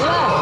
Love.